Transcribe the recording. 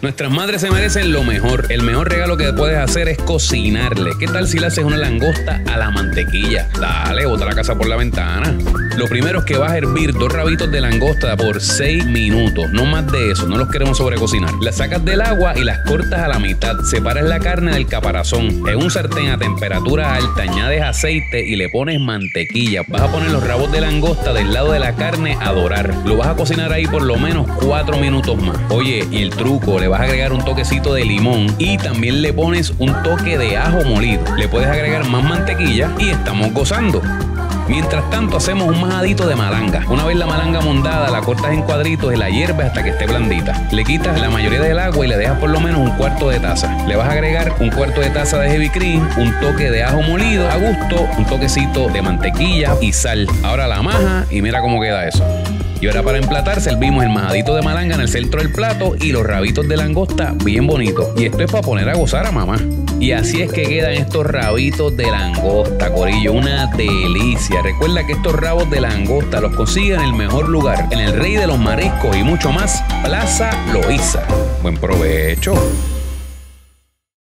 Nuestras madres se merecen lo mejor. El mejor regalo que puedes hacer es cocinarle. ¿Qué tal si le haces una langosta a la mantequilla? Dale, bota la casa por la ventana. Lo primero es que vas a hervir dos rabitos de langosta por 6 minutos. No más de eso, no los queremos sobrecocinar. Las sacas del agua y las cortas a la mitad. Separas la carne del caparazón. En un sartén a temperatura alta añades aceite y le pones mantequilla. Vas a poner los rabos de langosta del lado de la carne a dorar. Lo vas a cocinar ahí por lo menos 4 minutos más. Oye, y el truco, le vas a agregar un toquecito de limón y también le pones un toque de ajo molido. Le puedes agregar más mantequilla y estamos gozando. Mientras tanto hacemos un majadito de malanga. Una vez la malanga mondada la cortas en cuadritos y la hierves hasta que esté blandita. Le quitas la mayoría del agua y le dejas por lo menos un cuarto de taza. Le vas a agregar un cuarto de taza de heavy cream, un toque de ajo molido a gusto, un toquecito de mantequilla y sal. Ahora la maja y mira cómo queda eso. Y ahora para emplatar servimos el majadito de malanga en el centro del plato y los rabitos de langosta bien bonitos. Y esto es para poner a gozar a mamá. Y así es que quedan estos rabitos de langosta, Corillo. Una delicia. Recuerda que estos rabos de langosta los consiguen en el mejor lugar, en el Rey de los Mariscos y mucho más, Plaza Loíza. Buen provecho.